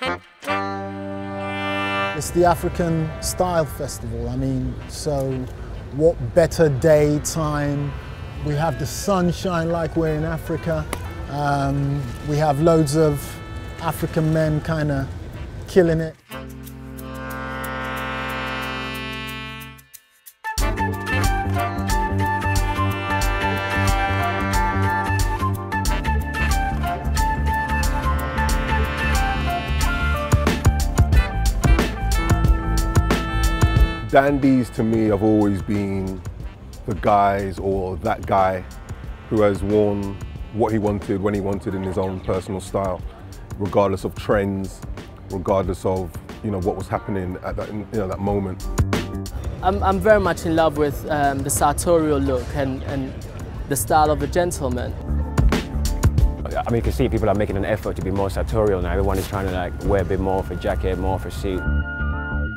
It's the African Style Festival. I mean, so what better day, time? We have the sunshine like we're in Africa. Um, we have loads of African men kind of killing it. Dandies to me have always been the guys or that guy who has worn what he wanted when he wanted in his own personal style, regardless of trends, regardless of you know what was happening at that you know that moment. I'm, I'm very much in love with um, the sartorial look and, and the style of a gentleman. I mean, you can see people are making an effort to be more sartorial now. Everyone is trying to like wear a bit more of a jacket, more of a suit.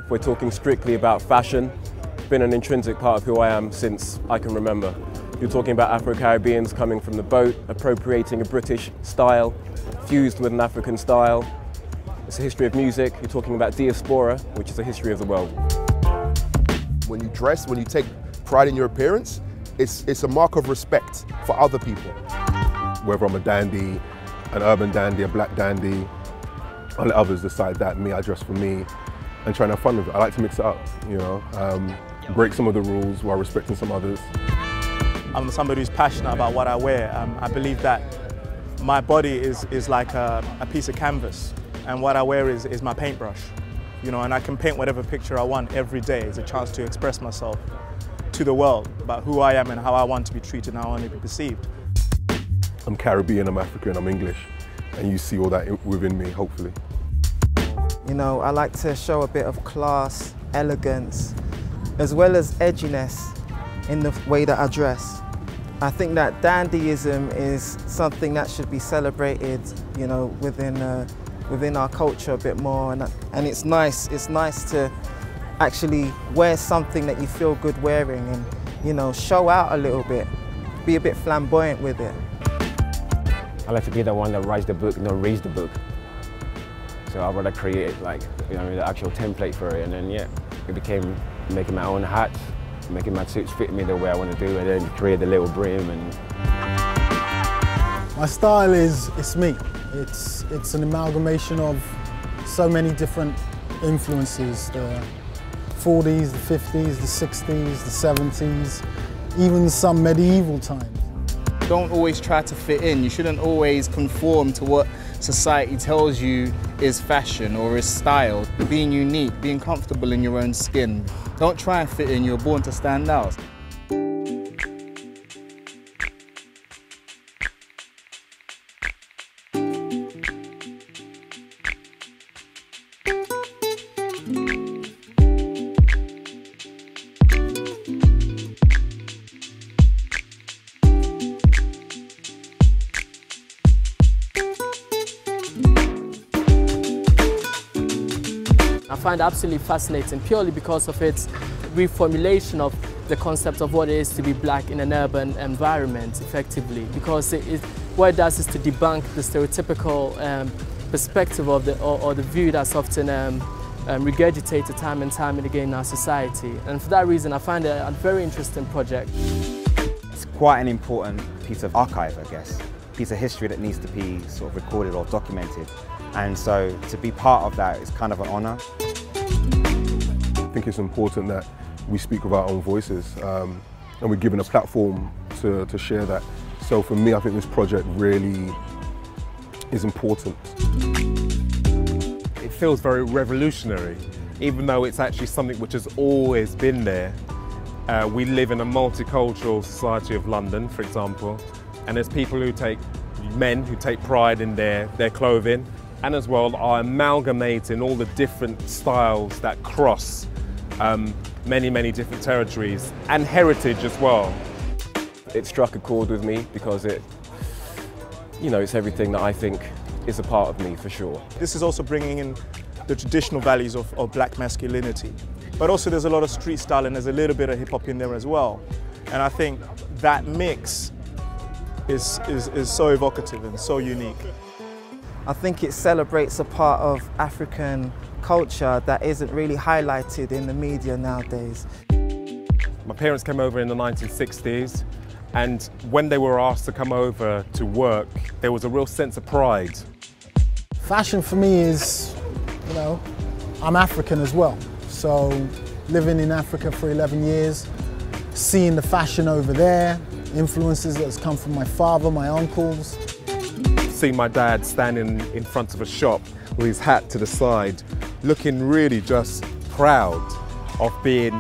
If we're talking strictly about fashion, it's been an intrinsic part of who I am since I can remember. You're talking about Afro-Caribbeans coming from the boat, appropriating a British style, fused with an African style. It's a history of music. You're talking about diaspora, which is a history of the world. When you dress, when you take pride in your appearance, it's, it's a mark of respect for other people. Whether I'm a dandy, an urban dandy, a black dandy, I'll let others decide that. Me, I dress for me and try and have fun with it. I like to mix it up, you know, um, break some of the rules while respecting some others. I'm somebody who's passionate about what I wear. Um, I believe that my body is, is like a, a, piece of canvas and what I wear is, is my paintbrush. You know, and I can paint whatever picture I want every day. It's a chance to express myself to the world about who I am and how I want to be treated and how I want to be perceived. I'm Caribbean, I'm African, I'm English, and you see all that within me, hopefully. You know, I like to show a bit of class, elegance, as well as edginess in the way that I dress. I think that dandyism is something that should be celebrated, you know, within uh, within our culture a bit more, and and it's nice. It's nice to actually wear something that you feel good wearing, and you know, show out a little bit, be a bit flamboyant with it. I like to be the one that writes the book, not reads the book. So I'd rather create like you know the actual template for it, and then yeah, it became making my own hats, making my suits fit me the way I want to do, and then create the little brim and. My style is it's me. It's it's an amalgamation of so many different influences: the 40s, the 50s, the 60s, the 70s, even some medieval times. Don't always try to fit in. You shouldn't always conform to what society tells you is fashion or is style. Being unique, being comfortable in your own skin. Don't try and fit in, you're born to stand out. Find absolutely fascinating purely because of its reformulation of the concept of what it is to be black in an urban environment effectively because it, it, what it does is to debunk the stereotypical um, perspective of the, or, or, the view that's often um, um, regurgitated time and time and again in our society. And for that reason, I find it a very interesting project. It's quite an important piece of archive, I guess, piece of history that needs to be sort of recorded or documented. And so to be part of that is kind of an honour. I think it's important that we speak with our own voices um, and we're given a platform to, to share that. So for me, I think this project really is important. It feels very revolutionary, even though it's actually something which has always been there. Uh, we live in a multicultural society of London, for example, and there's people who take, men who take pride in their, their clothing, and as well are amalgamating all the different styles that cross um, many, many different territories and heritage as well. It struck a chord with me because it, you know, it's everything that I think is a part of me for sure. This is also bringing in the traditional values of, of black masculinity. But also there's a lot of street style and there's a little bit of hip hop in there as well. And I think that mix is, is, is so evocative and so unique. I think it celebrates a part of African culture that isn't really highlighted in the media nowadays. My parents came over in the 1960s and when they were asked to come over to work, there was a real sense of pride. Fashion for me is, you know, I'm African as well. So living in Africa for 11 years, seeing the fashion over there, influences that's come from my father, my uncles. Seeing my dad standing in front of a shop with his hat to the side, looking really just proud of being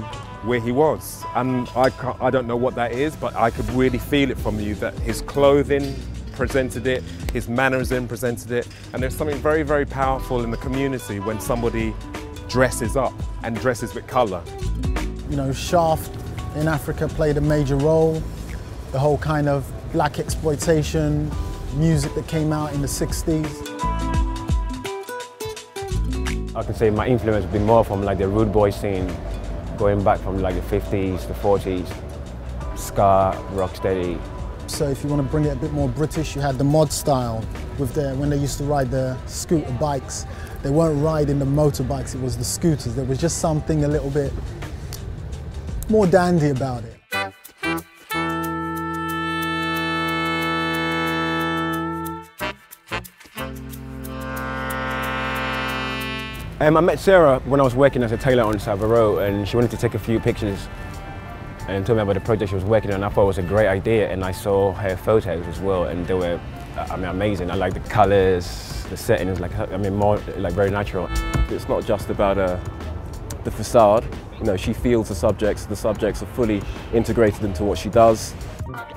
where he was. And I, I don't know what that is, but I could really feel it from you that his clothing presented it, his mannerism presented it, and there's something very, very powerful in the community when somebody dresses up and dresses with colour. You know, Shaft in Africa played a major role. The whole kind of blaxploitation music that came out in the 60s. I can say my influence would be more from like the rude boy scene, going back from like the 50s, the 40s, ska, rocksteady. So if you want to bring it a bit more British, you had the mod style with the, when they used to ride the scooter bikes. They weren't riding the motorbikes, it was the scooters. There was just something a little bit more dandy about it. Um, I met Sara when I was working as a tailor on Savile Row and she wanted to take a few pictures and told me about the project she was working on. I thought it was a great idea and I saw her photos as well and they were, I mean, amazing. I like the colours, the setting is like, I mean, more like very natural. It's not just about uh, the facade. You know, she feels the subjects. The subjects are fully integrated into what she does.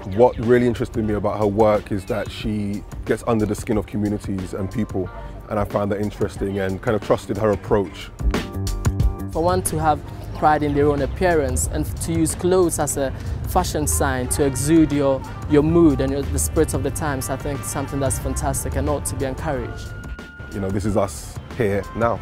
What really interested me about her work is that she gets under the skin of communities and people and I found that interesting and kind of trusted her approach. For one to have pride in their own appearance and to use clothes as a fashion sign to exude your, your mood and your, the spirit of the times, I think something that's fantastic and ought to be encouraged. You know, this is us here now.